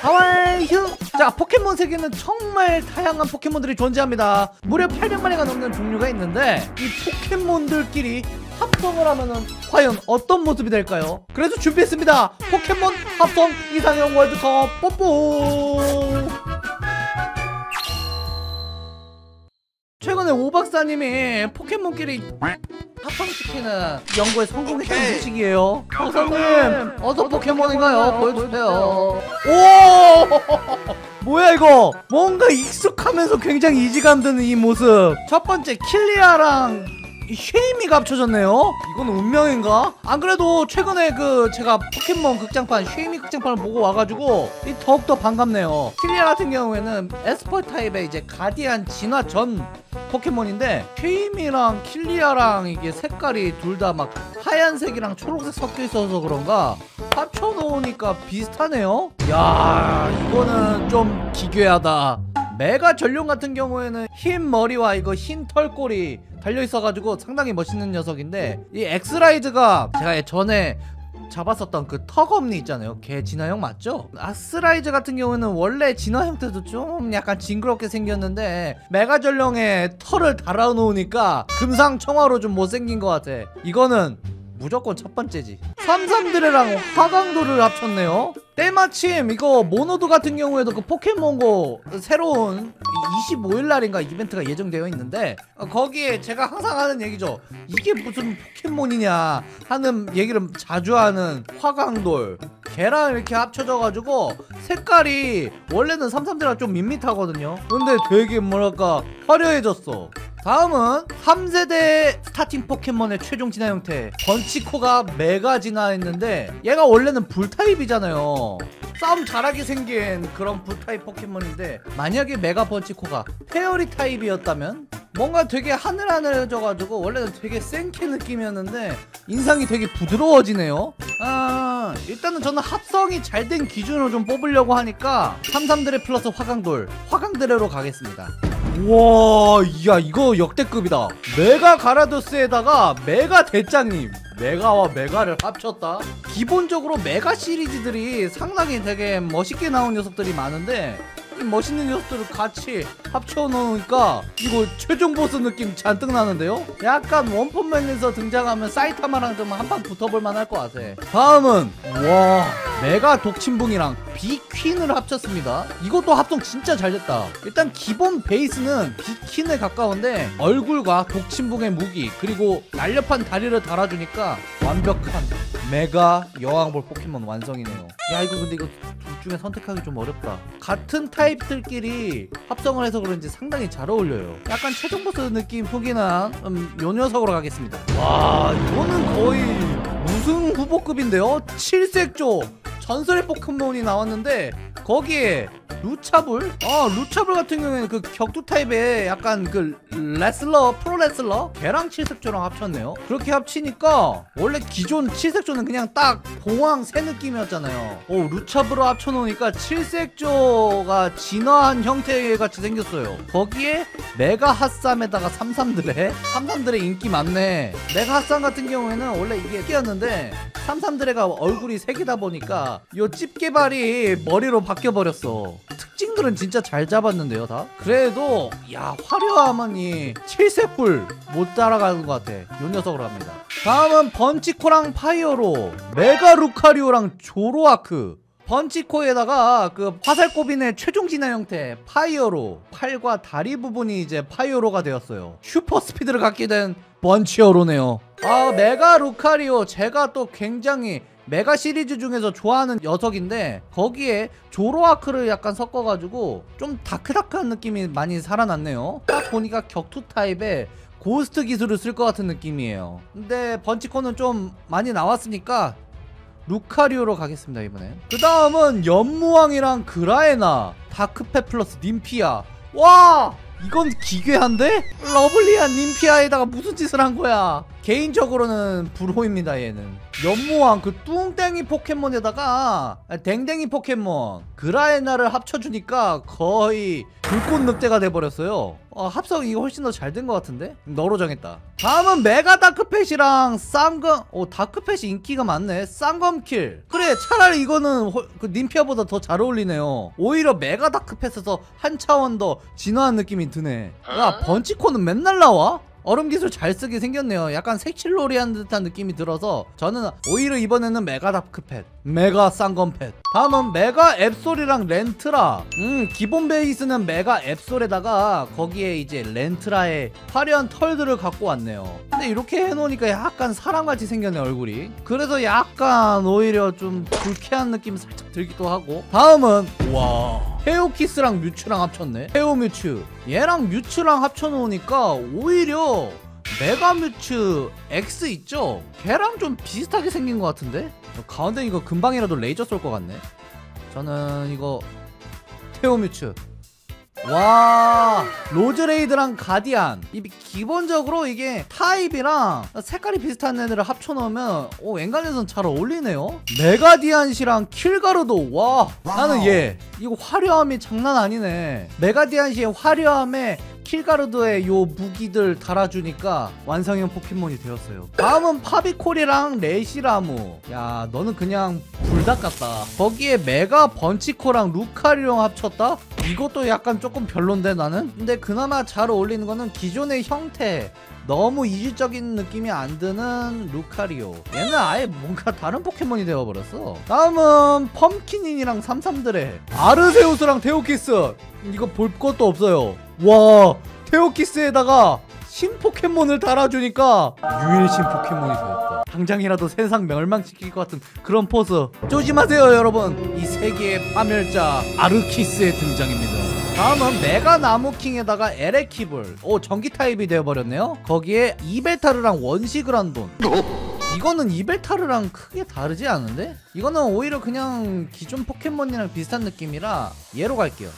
하왈휴. 자 포켓몬 세계는 정말 다양한 포켓몬들이 존재합니다. 무려 800마리가 넘는 종류가 있는데 이 포켓몬들끼리 합성을 하면은 과연 어떤 모습이 될까요? 그래서 준비했습니다. 포켓몬 합성 이상형 월드컵 뽀뽀 최근에 오 박사님이 포켓몬끼리 합성시키는 연구에 성공했다는 소식이에요. 박사님, 어떤 포켓몬인가요? 보여주세요. 오! 뭐야 이거? 뭔가 익숙하면서 굉장히 이질감 드는 이 모습. 첫 번째 킬리아랑 쉐이미가 합쳐졌네요. 이건 운명인가? 안 그래도 최근에 그 제가 포켓몬 극장판 쉐이미 극장판을 보고 와가지고 이 더욱더 반갑네요. 킬리아 같은 경우에는 esper 타입의 이제 가디안 진화 전 포켓몬인데 쉐이미랑 킬리아랑 이게 색깔이 둘 다 막 하얀색이랑 초록색 섞여 있어서 그런가 합쳐놓으니까 비슷하네요. 야 이거는 좀 기괴하다. 메가 전룡 같은 경우에는 흰 머리와 이거 흰 털꼬리 달려 있어가지고 상당히 멋있는 녀석인데 이 액스라이즈가 제가 전에 잡았었던 그 터검니 있잖아요. 걔 진화형 맞죠? 액스라이즈 같은 경우는 원래 진화 형태도 좀 약간 징그럽게 생겼는데 메가 전룡에 털을 달아놓으니까 금상첨화로 좀 못생긴 것 같아. 이거는 무조건 첫 번째지. 삼삼드레랑 화강도를 합쳤네요. 때마침 이거 모노드 같은 경우에도 그 포켓몬고 새로운 25일 날인가 이벤트가 예정되어 있는데 어, 거기에 제가 항상 하는 얘기죠. 이게 무슨 포켓몬이냐 하는 얘기를 자주 하는 화강돌 걔랑 이렇게 합쳐져 가지고 색깔이 원래는 삼삼드레가 좀 밋밋하거든요. 근데 되게 뭐랄까 화려해졌어. 다음은 3세대 starting 포켓몬의 최종 진화 형태. 번치코가 메가 진화했는데 얘가 원래는 불타입이잖아요. 싸움 잘하게 생긴 그런 불타입 포켓몬인데 만약에 메가 번치코가 fairy 타입이었다면 뭔가 되게 하늘하늘해져가지고 원래는 되게 센캐 느낌이었는데 인상이 되게 부드러워지네요. 아 일단은 저는 합성이 잘 된 기준으로 좀 뽑으려고 하니까 삼삼드레 플러스 화강돌 화강드레로 가겠습니다 와, 야 이거 역대급이다. 메가 갸라도스에다가 메가 대짱이, 메가와 메가를 합쳤다. 기본적으로 메가 시리즈들이 상당히 되게 멋있게 나온 녀석들이 많은데 이 멋있는 녀석들을 같이 합쳐 놓으니까 이거 최종 보스 느낌 잔뜩 나는데요? 약간 원펀맨에서 등장하면 사이타마랑 좀 한판 붙어볼 만할 것 같아. 다음은 와 메가 독침붕이랑 비퀸을 합쳤습니다. 이것도 합성 진짜 잘 됐다. 일단 기본 베이스는 비퀸에 가까운데 얼굴과 독침붕의 무기 그리고 날렵한 다리를 달아주니까 완벽한 메가 여왕벌 포켓몬 완성이네요. 야 이거 근데 이거 둘 중에 선택하기 좀 어렵다. 같은 타입들끼리 합성을 해서 그런지 상당히 잘 어울려요. 약간 최종 보스 느낌 포기난 음, 요 녀석으로 가겠습니다. 와 이거는 거의 우승 후보급인데요. 칠색조 전설의 포켓몬이 나왔는데 거기에 루차불? 어 루차불 같은 경우에는 그 격투 타입의 약간 그 레슬러 프로 레슬러? 걔랑 칠색조랑 합쳤네요. 그렇게 합치니까 원래 기존 칠색조는 그냥 딱 봉황 새 느낌이었잖아요. 오 루차불을 합쳐놓으니까 칠색조가 진화한 형태 같이 생겼어요. 거기에 메가 핫삼에다가 삼삼드레 삼삼드레 인기 많네. 메가 핫삼 같은 경우에는 원래 이게 집게였는데 삼삼드레가 얼굴이 셋이다 보니까 요 집게발이 머리로 바뀌어버렸어. 특징들은 진짜 잘 잡았는데요 다? 그래도 야 화려함은 이 칠색불 못 따라가는 것 같아. 요 녀석으로 합니다. 다음은 번치코랑 파이어로 메가 루카리오랑 조로아크. 번치코에다가 그 화살꼬빈의 최종 진화 형태 파이어로 팔과 다리 부분이 이제 파이어로가 되었어요. 슈퍼 스피드를 갖게 된 번치어로네요. 아 메가 루카리오. 제가 또 굉장히 메가 시리즈 중에서 좋아하는 녀석인데 거기에 조로아크를 약간 섞어가지고 좀 dark dark한 느낌이 많이 살아났네요. 딱 보니까 격투 타입의 ghost 기술을 쓸 것 같은 느낌이에요. 근데 번치코는 좀 많이 나왔으니까 루카리오로 가겠습니다 이번엔 그 다음은 염무왕이랑 그라에나 다크펫 플러스 님피아. 와! 이건 기괴한데? lovely한 님피아에다가 무슨 짓을 한 거야? 개인적으로는 불호입니다 얘는 염무왕 그 뚱땡이 포켓몬에다가 댕댕이 포켓몬 그라에나를 합쳐주니까 거의 불꽃 늑대가 돼버렸어요. 어, 합성 이거 훨씬 더 잘 된 것 같은데? 너로 정했다. 다음은 메가 다크펫이랑 쌍검 오 다크펫이 인기가 많네. 쌍검킬. 그래 차라리 이거는 호- 그 님피아보다 더 잘 어울리네요. 오히려 메가 다크펫에서 한 차원 더 진화한 느낌이 드네. 야 번치코는 맨날 나와? 얼음 기술 잘 쓰게 생겼네요. 약간 색칠놀이한 듯한 느낌이 들어서 저는 오히려 이번에는 메가 다크 펫, 메가 쌍검 펫. 다음은 메가 앱솔이랑 렌트라. 음 기본 베이스는 메가 앱솔에다가 거기에 이제 렌트라의 화려한 털들을 갖고 왔네요. 근데 이렇게 해놓으니까 약간 사람같이 생겼네 얼굴이. 그래서 약간 오히려 좀 불쾌한 느낌 살짝 들기도 하고. 다음은 와. 테오키스랑 뮤츠랑 합쳤네 테오 뮤츠 얘랑 뮤츠랑 합쳐놓으니까 오히려 메가 뮤츠 X 있죠? 걔랑 좀 비슷하게 생긴 것 같은데? 어, 가운데 이거 금방이라도 레이저 쏠 것 같네 저는 이거 테오 뮤츠 와 로즈레이드랑 가디안. 이 기본적으로 이게 타입이랑 색깔이 비슷한 애들을 합쳐놓으면 오 엔간에선 잘 어울리네요. 메가디안시랑 킬가르도 와 나는 얘 이거 화려함이 장난 아니네. 메가디안시의 화려함에 킬가르도의 요 무기들 달아주니까 완성형 포켓몬이 되었어요. 다음은 파비코리랑 레시라무. 야 너는 그냥 불닭 같다. 거기에 메가 번치코랑 루카리오랑 합쳤다? 이것도 약간 조금 별론데 나는? 근데 그나마 잘 어울리는 거는 기존의 형태. 너무 이질적인 느낌이 안 드는 루카리오. 얘는 아예 뭔가 다른 포켓몬이 되어버렸어. 다음은 펌킨인이랑 삼삼드래 아르세우스랑 테오키스. 이거 볼 것도 없어요 와 테오키스에다가 신 포켓몬을 달아주니까 유일신 포켓몬이 되었다. 당장이라도 세상 멸망시킬 것 같은 그런 포즈. 조심하세요 여러분. 이 세계의 파멸자 아르키스의 등장입니다. 다음은 메가 나무킹에다가 에레키블. 오 전기 타입이 되어버렸네요. 거기에 이벨타르랑 원시그란돈. 이거는 이벨타르랑 크게 다르지 않은데? 이거는 오히려 그냥 기존 포켓몬이랑 비슷한 느낌이라 얘로 갈게요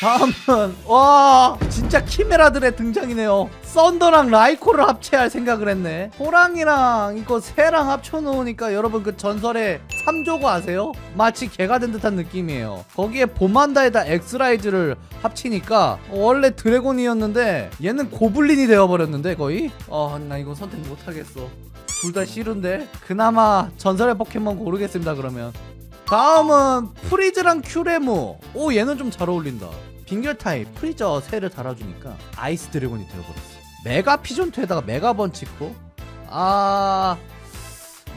다음은 와 진짜 키메라들의 등장이네요. 썬더랑 라이코를 합체할 생각을 했네. 호랑이랑 이거 새랑 합쳐놓으니까 여러분 그 전설의 3조고 아세요? 마치 걔가 된 듯한 느낌이에요. 거기에 보만다에다 액스라이즈를 합치니까 원래 dragon이었는데 얘는 goblin이 되어버렸는데 거의? 어나 이거 선택 못하겠어. 둘 다 싫은데? 그나마 전설의 포켓몬 고르겠습니다 그러면 다음은 프리저랑 큐레무. 오 얘는 좀 잘 어울린다. 빙결 타입 프리저 새를 달아주니까 ice dragon이 되어버렸어. 메가 피죤투에다가 메가 번치코 아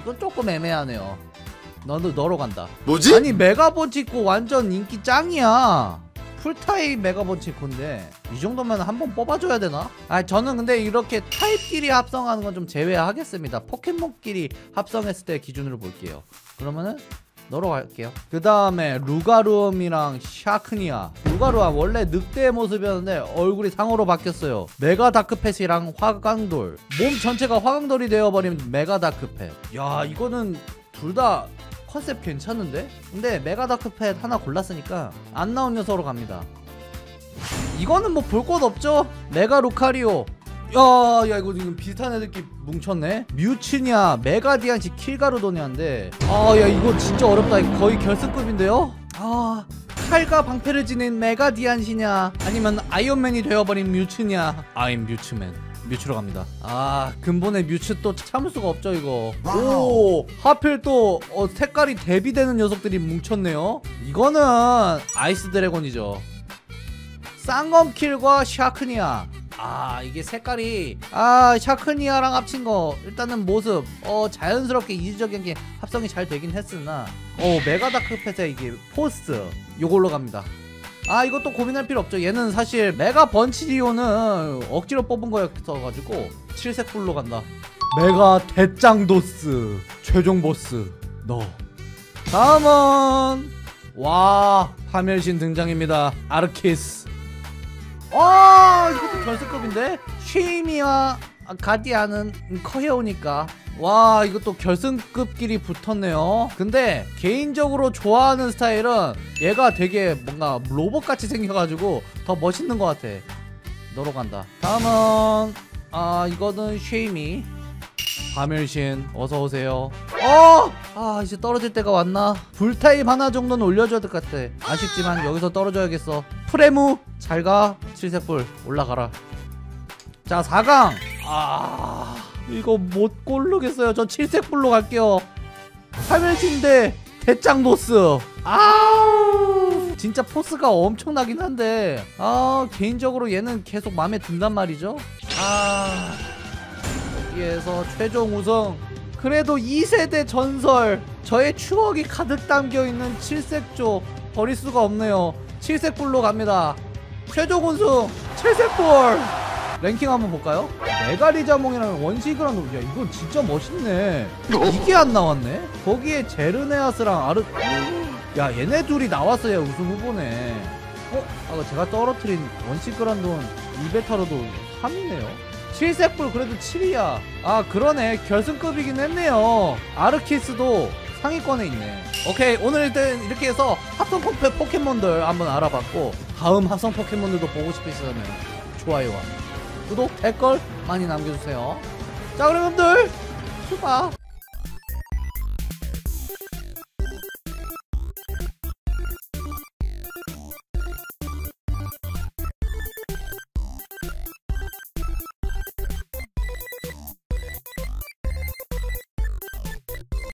이건 조금 애매하네요. 너도 너로 간다. 뭐지? 아니 메가 번치코 완전 인기 짱이야. 풀타입 메가 번치코인데 이 정도면 한 번 뽑아줘야 되나? 아 저는 근데 이렇게 타입끼리 합성하는 건 좀 제외하겠습니다. 포켓몬끼리 합성했을 때 기준으로 볼게요. 그러면은 너로 갈게요. 그 다음에 루가루암이랑 샤크니아. 루가루암 원래 늑대의 모습이었는데 얼굴이 상어로 바뀌었어요. 메가 다크펫이랑 화강돌. 몸 전체가 화강돌이 되어버린 메가 다크펫. 야 이거는 둘 다 컨셉 괜찮은데? 근데 메가 다크펫 하나 골랐으니까 안 나온 녀석으로 갑니다. 이거는 뭐 볼 것 없죠? 메가 루카리오 야, 야 이거 지금 비슷한 애들끼리 뭉쳤네. 뮤츠냐, 메가디안시 킬가르도냐인데, 아, 야 이거 진짜 어렵다. 이거 거의 결승급인데요. 아, 칼과 방패를 지닌 메가디안시냐, 아니면 아이언맨이 되어버린 뮤츠냐. I'm 뮤츠맨. 뮤츠로 갑니다. 아, 근본의 뮤츠 또 참을 수가 없죠 이거. 오, 하필 또 어, 색깔이 대비되는 녀석들이 뭉쳤네요. 이거는 ice dragon이죠. 쌍검킬과 샤크니아 아 이게 색깔이 아 샤크니아랑 합친 거. 일단은 모습. 어 자연스럽게 이질적인 게 합성이 잘 되긴 했으나. 어 메가다크펫의 이게 force 요걸로 갑니다. 아 이것도 고민할 필요 없죠. 얘는 사실 메가 번치리오는 억지로 뽑은 거였어가지고 칠색 풀로 간다. 메가 대짱도스 최종 보스 너. 다음은 와 파멸신 등장입니다. 아르키스 아 이것도 결승급인데 쉐이미와 가디안은 커해오니까 와 이것도 결승급끼리 붙었네요 근데 개인적으로 좋아하는 스타일은 얘가 되게 뭔가 로봇같이 생겨가지고 더 멋있는 것 같아 너로 간다 다음은 아 이거는 쉐이미 파멸신 어서 오세요. 어! 아 이제 떨어질 때가 왔나? 불타입 하나 정도는 올려줘야 될 것 같아. 아쉽지만 여기서 떨어져야겠어. 프레무 잘가. 칠색불 올라가라. 자 4강. 아 이거 못 고르겠어요. 저 칠색불로 갈게요. 파멸신 대 대짱 보스. 아우 진짜 포스가 엄청나긴 한데 아 개인적으로 얘는 계속 마음에 든단 말이죠. 아 여기에서 최종 우승 그래도 2세대 전설 저의 추억이 가득 담겨있는 칠색조 버릴 수가 없네요 칠색불로 갑니다. 최종 우승 칠색불. 랭킹 한번 볼까요? 메가리자몽이라는 원시그란 야. 이건 진짜 멋있네. 이게 안 나왔네? 거기에 제르네아스랑 아르 야 얘네 둘이 나왔어야 우승 후보네. 어? 아까 제가 떨어뜨린 원시그란 돈 2베타로도 3이네요. 칠색불 그래도 7이야. 아 그러네. 결승급이긴 했네요. 아르키스도 상위권에 있네. 오케이 오늘 일단 이렇게 해서 합성 포- 포켓몬들 한번 알아봤고 다음 합성 포켓몬들도 보고 싶으시다면 좋아요와 구독 댓글 많이 남겨주세요. 자 그럼 여러분들 출발